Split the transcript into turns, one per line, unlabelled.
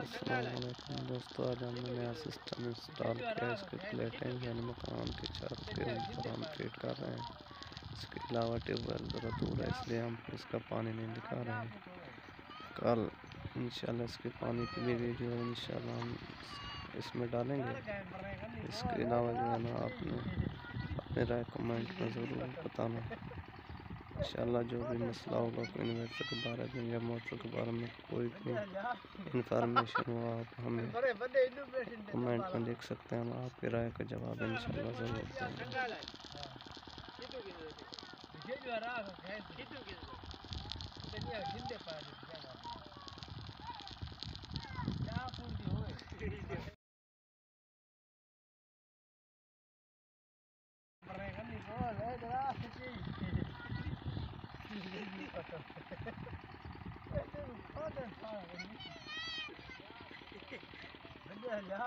असलम दोस्तों, आज हमने नया सिस्टम इंस्टॉल किया है। इसके प्लेटें यानी मकान की छत के ऊपर हम फिट कर रहे हैं। इसके अलावा ट्यूबवेल ज़रा दूर है, इसलिए हम इसका पानी नहीं दिखा रहे हैं। कल इंशाल्लाह इसके पानी की भी वीडियो इंशाल्लाह हम इसमें डालेंगे। इसके अलावा जो है ना, आपने अपने राय कमेंट में ज़रूर बताना। इंशाल्लाह जो भी मसला होगा कोई इन्वर्टर के बारे में या मोटर के बारे में कोई भी इंफॉर्मेशन हो, आप हमें कमेंट में देख सकते हैं, हम आपकी राय का जवाब इंशाल्लाह ज़रूर देंगे।
Bendihan niya.